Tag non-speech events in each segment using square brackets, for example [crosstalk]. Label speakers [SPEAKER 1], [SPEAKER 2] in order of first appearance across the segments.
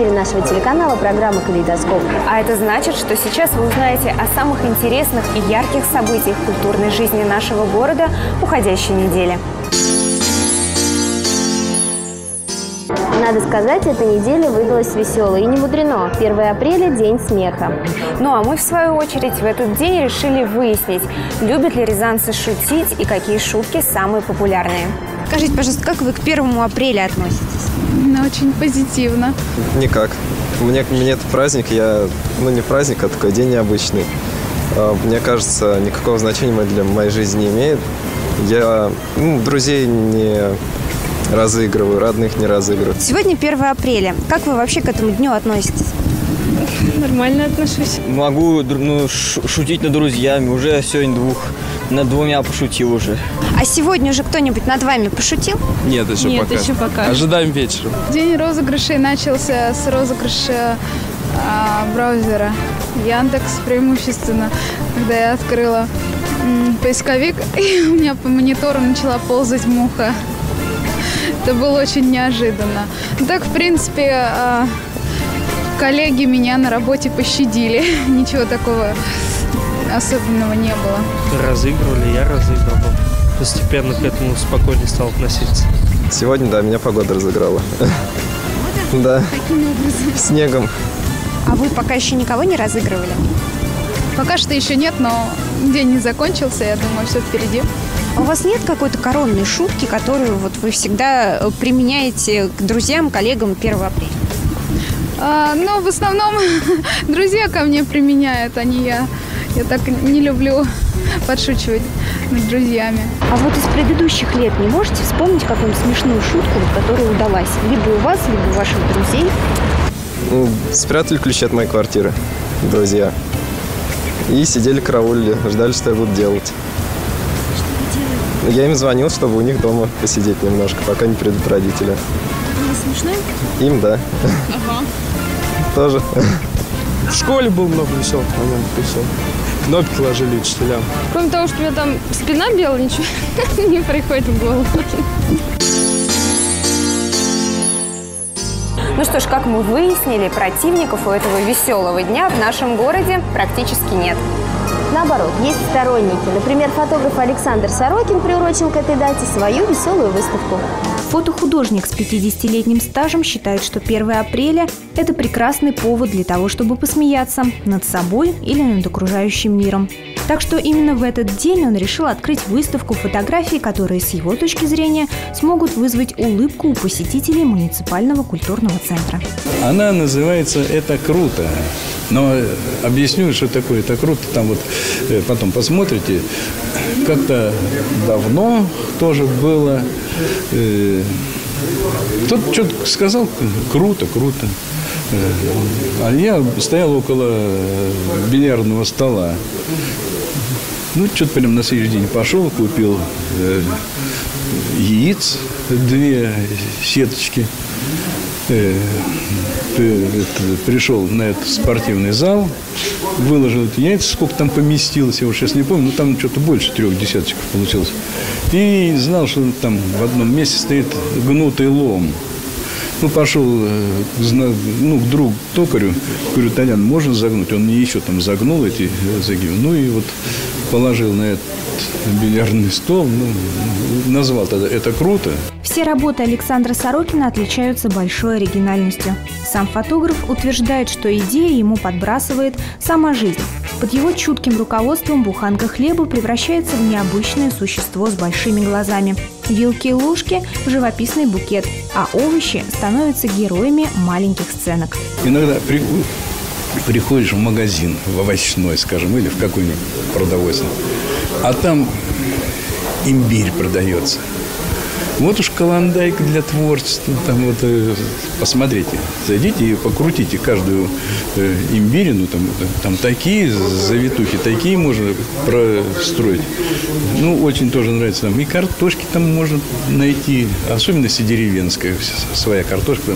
[SPEAKER 1] Эфире нашего телеканала программа «Калейдоскоп».
[SPEAKER 2] А это значит, что сейчас вы узнаете о самых интересных и ярких событиях культурной жизни нашего города уходящей недели.
[SPEAKER 1] Надо сказать, эта неделя выдалась веселой и не мудрено. 1 апреля – день смеха.
[SPEAKER 2] Ну а мы, в свою очередь, в этот день решили выяснить, любят ли рязанцы шутить и какие шутки самые популярные. Скажите, пожалуйста, как вы к 1 апреля относитесь?
[SPEAKER 3] Ну, очень позитивно.
[SPEAKER 4] Никак. Мне, мне это праздник, я, ну не праздник, а такой день необычный. А, Мне кажется, никакого значения для моей жизни не имеет. Я ну, друзей не разыгрываю, родных не разыгрываю.
[SPEAKER 2] Сегодня 1 апреля. Как вы вообще к этому дню относитесь?
[SPEAKER 3] Нормально отношусь.
[SPEAKER 5] Могу ну, ш- шутить над друзьями. Уже сегодня двух, над двумя пошутил уже.
[SPEAKER 2] А сегодня уже кто-нибудь над вами пошутил?
[SPEAKER 6] Нет, еще
[SPEAKER 3] Нет,
[SPEAKER 6] пока.
[SPEAKER 3] еще пока.
[SPEAKER 6] Ожидаем вечером.
[SPEAKER 3] День розыгрышей начался с розыгрыша а, браузера Яндекс преимущественно, когда я открыла м, поисковик, [laughs] и у меня по монитору начала ползать муха. Это было очень неожиданно. Ну, Так, в принципе, а, коллеги меня на работе пощадили. [laughs] Ничего такого особенного не было.
[SPEAKER 7] разыгрывали, я разыгрывал. Постепенно к этому спокойнее стал относиться.
[SPEAKER 4] Сегодня, да, меня погода разыграла. Да. Снегом.
[SPEAKER 2] А вы пока еще никого не разыгрывали?
[SPEAKER 3] Пока что еще нет, но день не закончился, я думаю, все впереди.
[SPEAKER 2] А у вас нет какой-то коронной шутки, которую вот вы всегда э, применяете к друзьям, коллегам 1 апреля?
[SPEAKER 3] А, ну, в основном [laughs] друзья ко мне применяют, они я, я так не люблю подшучивать над друзьями.
[SPEAKER 2] А вот из предыдущих лет не можете вспомнить какую-нибудь смешную шутку, которая удалась? Либо у вас, либо у ваших друзей?
[SPEAKER 4] Ну, спрятали ключи от моей квартиры, друзья. И сидели караулили, ждали, что я буду делать. Я им звонил, чтобы у них дома посидеть немножко, пока не придут родители. Им, да. Тоже.
[SPEAKER 7] В школе было много веселых моментов и все. Кнопки ложили учителям.
[SPEAKER 3] Кроме того, что у меня там спина белая, ничего [laughs] не приходит в голову.
[SPEAKER 2] Ну что ж, как мы выяснили, противников у этого веселого дня в нашем городе практически нет.
[SPEAKER 1] Наоборот, есть сторонники. Например, фотограф Александр Сорокин приурочил к этой дате свою веселую выставку.
[SPEAKER 8] Фотохудожник с 50-летним стажем считает, что 1 апреля – это прекрасный повод для того, чтобы посмеяться над собой или над окружающим миром. Так что именно в этот день он решил открыть выставку фотографий, которые, с его точки зрения, смогут вызвать улыбку у посетителей муниципального культурного центра.
[SPEAKER 9] Она называется «Это круто». Но объясню, что такое «это круто». Там вот э, потом посмотрите. Как-то давно тоже было. э, Кто-то что-то сказал «круто, круто». Э, А я стоял около э, бильярдного стола. Ну, что-то прям на следующий день пошел, купил яиц, две сеточки. Э, это, пришел на этот спортивный зал, выложил эти яйца, сколько там поместилось, я уже сейчас не помню, но там что-то больше трех десяточков получилось. И знал, что там в одном месте стоит гнутый лом. Ну, пошел э, ну, к другу токарю, говорю, Толян, можно загнуть? Он мне еще там загнул эти э, загибы. Ну, и вот положил на этот бильярдный стол, ну, назвал тогда «Это круто».
[SPEAKER 8] Все работы Александра Сорокина отличаются большой оригинальностью. Сам фотограф утверждает, что идея ему подбрасывает сама жизнь. Под его чутким руководством буханка хлеба превращается в необычное существо с большими глазами. Вилки и ложки – в живописный букет, а овощи становятся героями маленьких сценок.
[SPEAKER 9] Иногда при- приходишь в магазин, в овощной, скажем, или в какой-нибудь продовольственный, а там имбирь продается. Вот уж каландайка для творчества. Там вот, э, посмотрите, зайдите и покрутите каждую э, имбирину. Там, э, там такие завитухи, такие можно простроить. Ну, очень тоже нравится. Там и картошки там можно найти. Особенности деревенская вся своя картошка.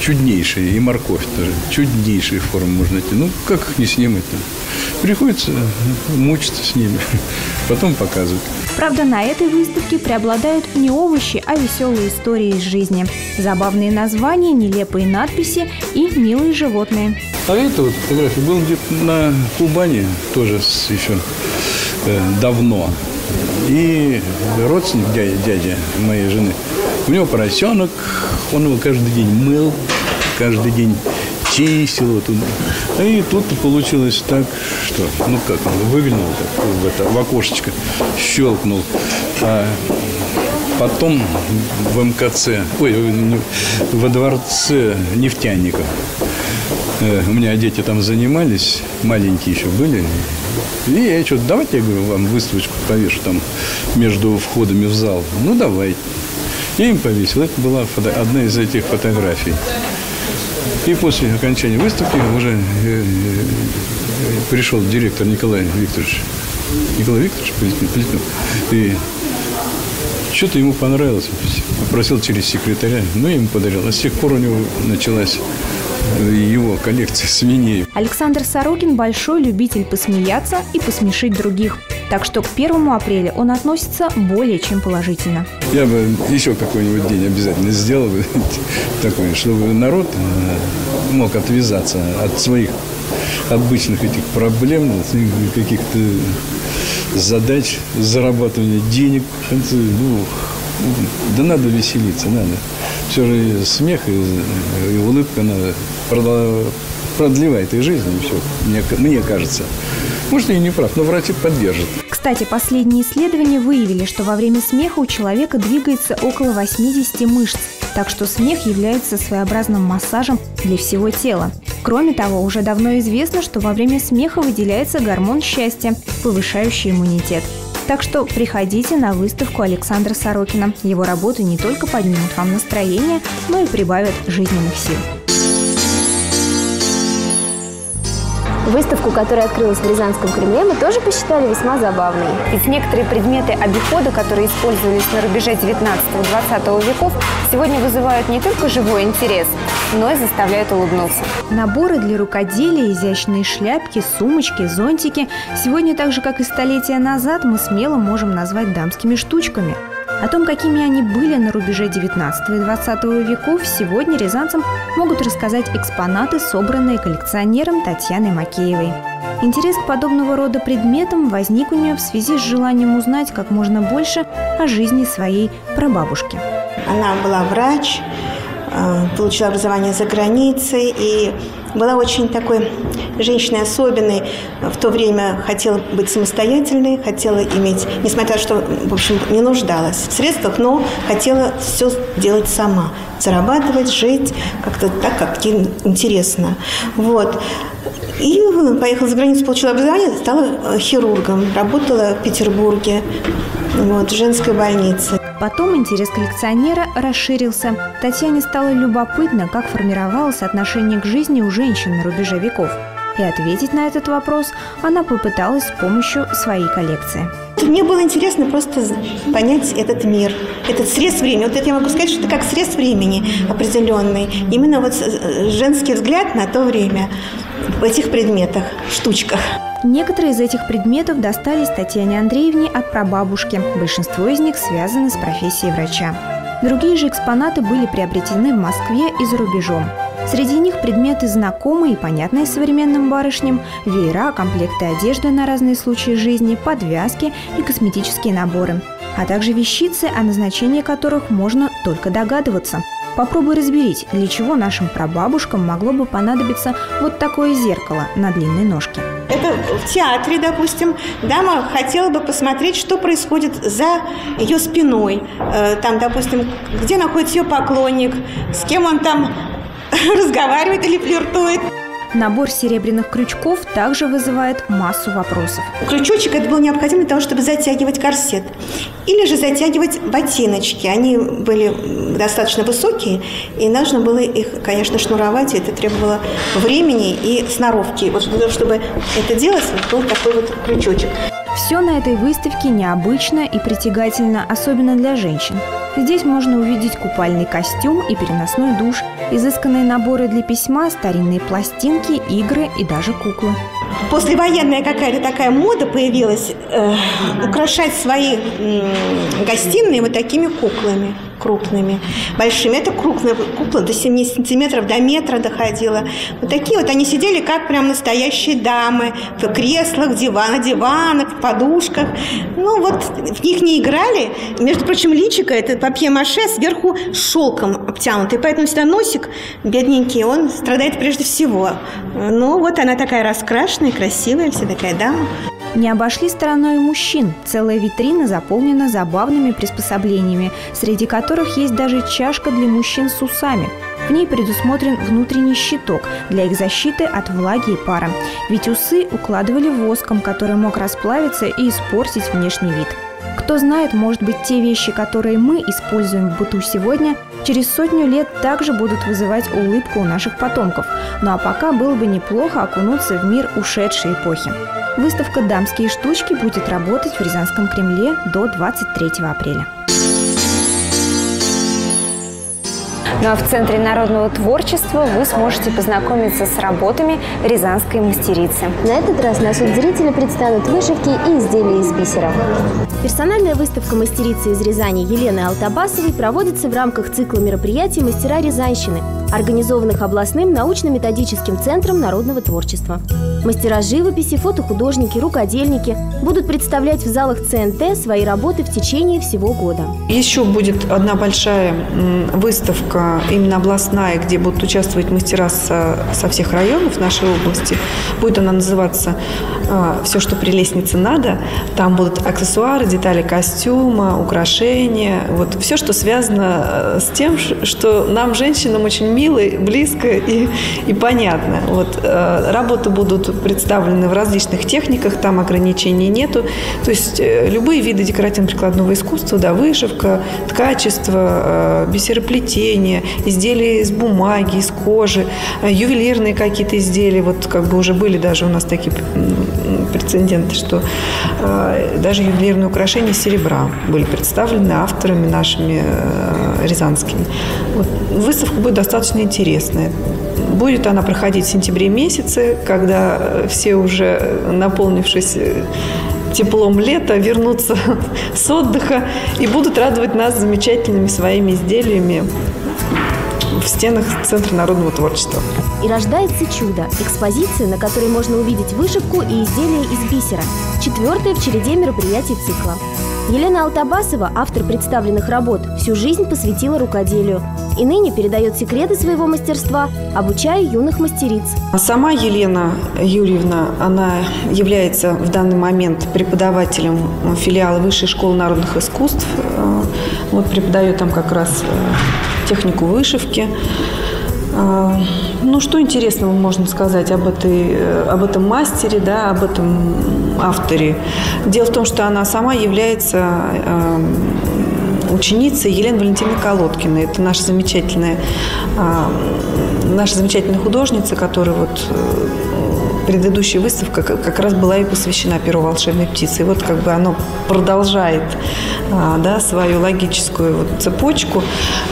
[SPEAKER 9] Чуднейшая. И морковь тоже. Чуднейшие формы можно найти. Ну, как их не снимать-то? Приходится мучиться с ними. [laughs] Потом показывать.
[SPEAKER 8] Правда, на этой выставке преобладают не овощи, а веселые истории из жизни. Забавные названия, нелепые надписи и милые животные.
[SPEAKER 9] А это вот фотография был где-то на Кубани, тоже с еще э, давно. И родственник дядя, дядя моей жены, у него поросенок, он его каждый день мыл, каждый день чистил. Вот он. И тут получилось так, что, ну как, он выглянул так в, это, в окошечко, щелкнул. А потом в МКЦ, ой, во дворце нефтяников. Э, у меня дети там занимались, маленькие еще были. И я что, давайте, я говорю, вам выставочку повешу там между входами в зал. Ну, давай. Я им повесил. Это была фото, одна из этих фотографий. И после окончания выставки уже э, э, пришел директор Николай Викторович. Николай Викторович Плетнев. И что-то ему понравилось. Попросил через секретаря. Ну, я ему подарил. А с тех пор у него началась его коллекция свиней.
[SPEAKER 8] Александр Сорокин – большой любитель посмеяться и посмешить других. Так что к первому апреля он относится более чем положительно.
[SPEAKER 9] Я бы еще какой-нибудь день обязательно сделал бы [laughs] такой, чтобы народ э, мог отвязаться от своих обычных этих проблем, каких-то задач, зарабатывания денег. Ну, да надо веселиться, надо. Все же смех и, и улыбка надо продлевает и жизнь, и все, мне, мне кажется. Может, я не прав, но врачи поддержат.
[SPEAKER 8] Кстати, последние исследования выявили, что во время смеха у человека двигается около 80 мышц, так что смех является своеобразным массажем для всего тела. Кроме того, уже давно известно, что во время смеха выделяется гормон счастья, повышающий иммунитет. Так что приходите на выставку Александра Сорокина. Его работы не только поднимут вам настроение, но и прибавят жизненных сил.
[SPEAKER 1] Выставку, которая открылась в Рязанском Кремле, мы тоже посчитали весьма забавной.
[SPEAKER 2] Ведь некоторые предметы обихода, которые использовались на рубеже 19-20 веков, сегодня вызывают не только живой интерес, но и заставляют улыбнуться.
[SPEAKER 8] Наборы для рукоделия, изящные шляпки, сумочки, зонтики сегодня так же, как и столетия назад, мы смело можем назвать дамскими штучками – о том, какими они были на рубеже 19 и 20 веков, сегодня рязанцам могут рассказать экспонаты, собранные коллекционером Татьяной Макеевой. Интерес к подобного рода предметам возник у нее в связи с желанием узнать как можно больше о жизни своей прабабушки.
[SPEAKER 6] Она была врач, э, получила образование за границей и была очень такой женщиной особенной. В то время хотела быть самостоятельной, хотела иметь, несмотря на то, что, в общем, не нуждалась в средствах, но хотела все делать сама. Зарабатывать, жить как-то так, как ей интересно. Вот. И поехала за границу, получила образование, стала хирургом, работала в Петербурге, вот, в женской больнице.
[SPEAKER 8] Потом интерес коллекционера расширился. Татьяне стало любопытно, как формировалось отношение к жизни у женщин на рубеже веков. И ответить на этот вопрос она попыталась с помощью своей коллекции.
[SPEAKER 6] Мне было интересно просто понять этот мир, этот срез времени. Вот это я могу сказать, что это как срез времени определенный. Именно вот женский взгляд на то время в этих предметах, штучках.
[SPEAKER 8] Некоторые из этих предметов достались Татьяне Андреевне от прабабушки. Большинство из них связаны с профессией врача. Другие же экспонаты были приобретены в Москве и за рубежом. Среди них предметы знакомые и понятные современным барышням, веера, комплекты одежды на разные случаи жизни, подвязки и косметические наборы, а также вещицы, о назначении которых можно только догадываться. Попробуй разберить, для чего нашим прабабушкам могло бы понадобиться вот такое зеркало на длинной ножке.
[SPEAKER 6] Это в театре, допустим, дама хотела бы посмотреть, что происходит за ее спиной. Э, там, допустим, где находится ее поклонник, с кем он там [laughs] разговаривает или флиртует.
[SPEAKER 8] Набор серебряных крючков также вызывает массу вопросов.
[SPEAKER 6] Крючочек это был необходим для того, чтобы затягивать корсет. Или же затягивать ботиночки. Они были достаточно высокие, и нужно было их, конечно, шнуровать. И это требовало времени и сноровки. Вот чтобы это делать, был такой вот крючочек.
[SPEAKER 8] Все на этой выставке необычно и притягательно, особенно для женщин. Здесь можно увидеть купальный костюм и переносной душ, изысканные наборы для письма, старинные пластинки, игры и даже куклы.
[SPEAKER 6] послевоенная какая-то такая мода появилась э, украшать свои э, гостиные вот такими куклами крупными, большими. Это крупная кукла до 7 сантиметров, до метра доходила. Вот такие вот они сидели как прям настоящие дамы в креслах, диван, на диванах, в подушках. Ну вот в них не играли. Между прочим, личико это папье-маше сверху шелком обтянутый, поэтому всегда носик бедненький, он страдает прежде всего. Ну вот она такая раскрашенная, красивая, вся такая дама.
[SPEAKER 8] Не обошли стороной мужчин. Целая витрина заполнена забавными приспособлениями, среди которых есть даже чашка для мужчин с усами. В ней предусмотрен внутренний щиток для их защиты от влаги и пара. Ведь усы укладывали воском, который мог расплавиться и испортить внешний вид. Кто знает, может быть, те вещи, которые мы используем в быту сегодня, через сотню лет также будут вызывать улыбку у наших потомков. Ну а пока было бы неплохо окунуться в мир ушедшей эпохи. Выставка «Дамские штучки» будет работать в Рязанском Кремле до 23 апреля.
[SPEAKER 2] Ну а в Центре народного творчества вы сможете познакомиться с работами рязанской мастерицы.
[SPEAKER 1] На этот раз наши зрители представят вышивки и изделия из бисера. Персональная выставка мастерицы из Рязани Елены Алтабасовой проводится в рамках цикла мероприятий «Мастера Рязанщины», организованных областным научно-методическим центром народного творчества. Мастера живописи, фотохудожники, рукодельники будут представлять в залах ЦНТ свои работы в течение всего года.
[SPEAKER 10] Еще будет одна большая выставка, именно областная, где будут участвовать мастера со, со всех районов нашей области. Будет она называться а, «Все, что при лестнице надо». Там будут аксессуары, детали костюма, украшения. Вот все, что связано э, с тем, что нам, женщинам, очень мило, близко и, и понятно. Вот, э, работы будут представлены в различных техниках, там ограничений нету. То есть э, любые виды декоративно-прикладного искусства, да, вышивка, ткачество, бисероплетение, изделия из бумаги, из кожи, ювелирные какие-то изделия. Вот как бы уже были даже у нас такие прецеденты, что даже ювелирные украшения серебра были представлены авторами нашими рязанскими. Вот. Выставка будет достаточно интересная. Будет она проходить в сентябре месяце, когда все уже наполнившись теплом лета вернутся [laughs] с отдыха и будут радовать нас замечательными своими изделиями в стенах Центра народного творчества.
[SPEAKER 1] И рождается чудо – экспозиция, на которой можно увидеть вышивку и изделия из бисера. Четвертое в череде мероприятий цикла. Елена Алтабасова, автор представленных работ, всю жизнь посвятила рукоделию и ныне передает секреты своего мастерства, обучая юных мастериц.
[SPEAKER 10] Сама Елена Юрьевна, она является в данный момент преподавателем филиала Высшей школы народных искусств. Вот преподает там как раз э, технику вышивки. А, ну, что интересного можно сказать об, этой, э, об этом мастере, да, об этом авторе? Дело в том, что она сама является эм, ученицей Елены Валентины Колодкиной. Это наша замечательная, а, наша замечательная художница, которая вот э, предыдущая выставка как раз была и посвящена перу волшебной птицы. И вот как бы оно продолжает а, да, свою логическую вот цепочку.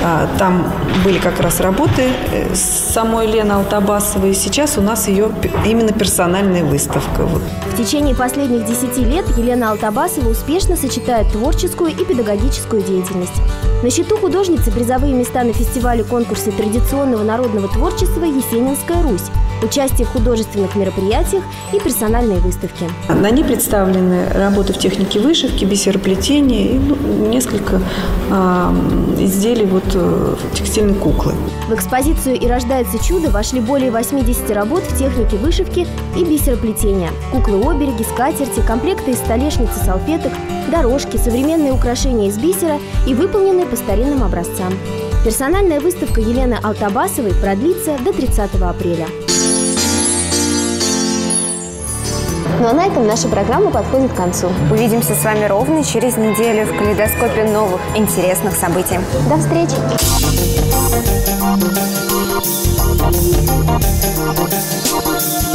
[SPEAKER 10] А, там были как раз работы э, с самой Лены Алтабасовой. Сейчас у нас ее именно персональная выставка. Вот.
[SPEAKER 1] В течение последних десяти лет Елена Алтабасова успешно сочетает творческую и педагогическую деятельность. На счету художницы призовые места на фестивале конкурсе традиционного народного творчества «Есенинская Русь», участие в художественных мероприятиях и персональные выставки.
[SPEAKER 10] На ней представлены работы в технике вышивки, бисероплетения и ну, несколько э, изделий вот, э, текстильной куклы.
[SPEAKER 1] В экспозицию «И рождается чудо» вошли более 80 работ в технике вышивки и бисероплетения. Куклы-обереги, скатерти, комплекты из столешницы, салфеток, дорожки, современные украшения из бисера и выполненные по старинным образцам. Персональная выставка Елены Алтабасовой продлится до 30 апреля. Ну а на этом наша программа подходит к концу.
[SPEAKER 2] Увидимся с вами ровно через неделю в калейдоскопе новых интересных событий.
[SPEAKER 1] До встречи! Thank